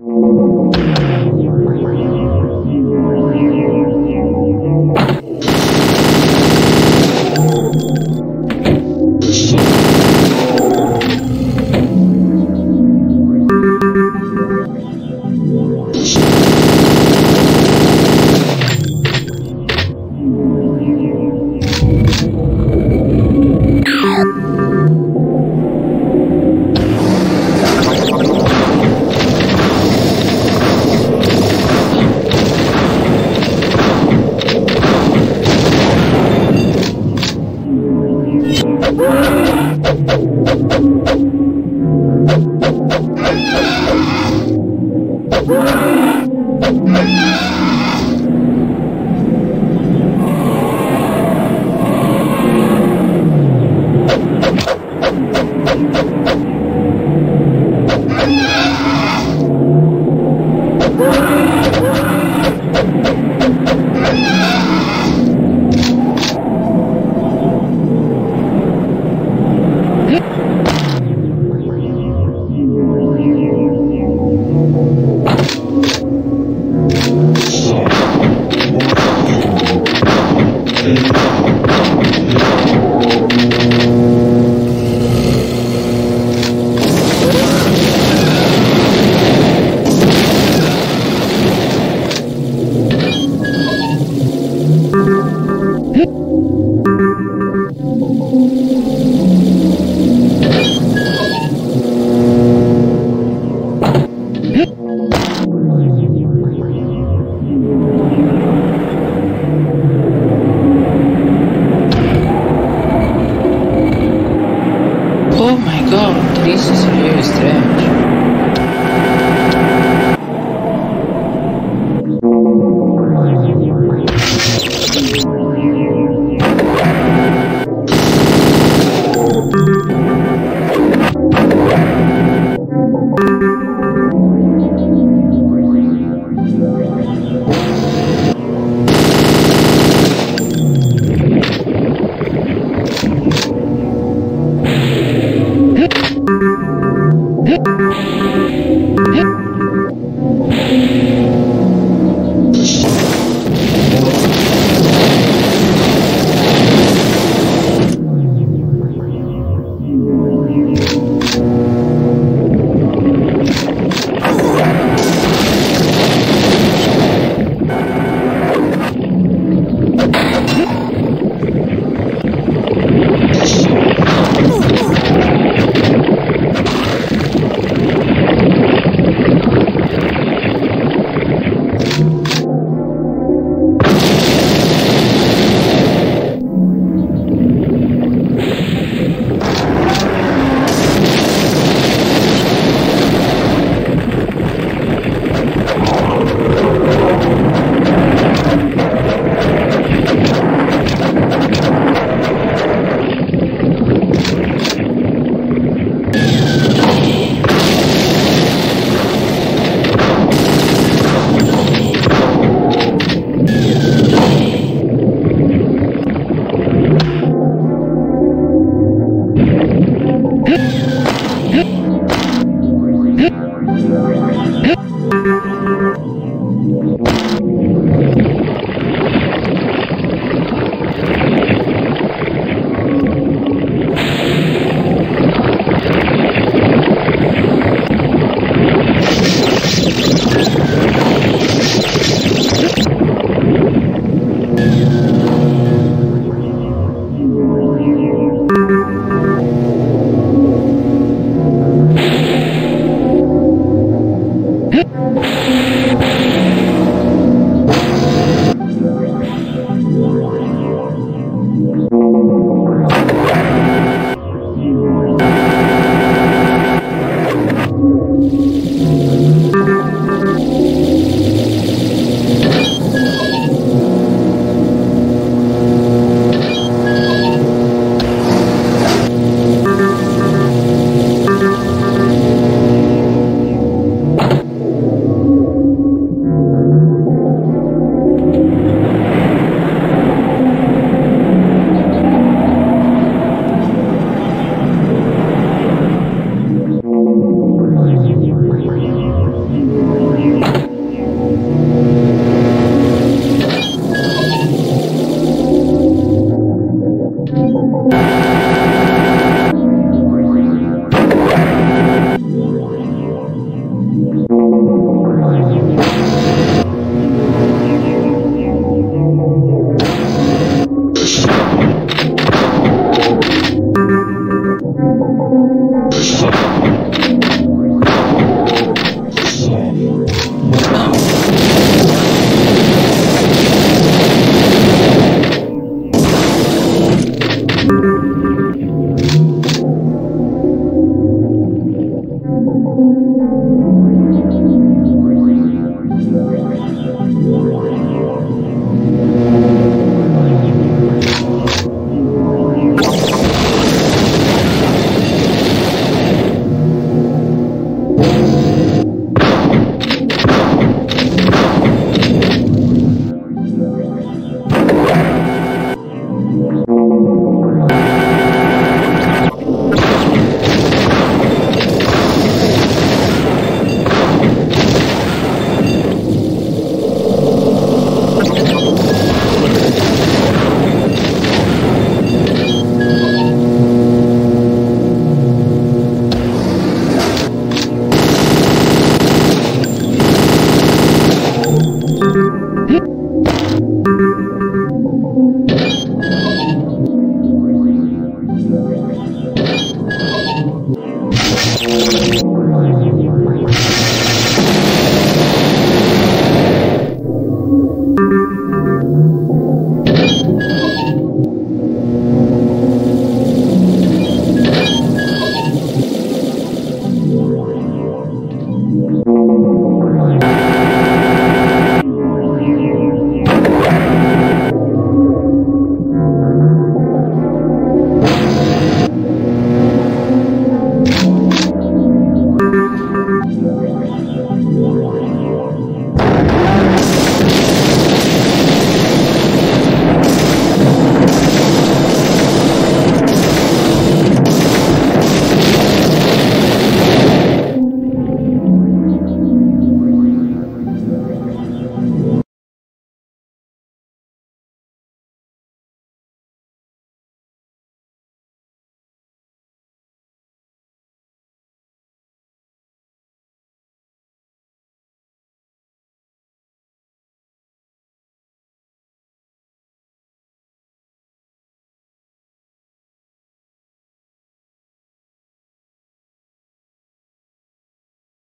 Oh my triste esse dia é estranho.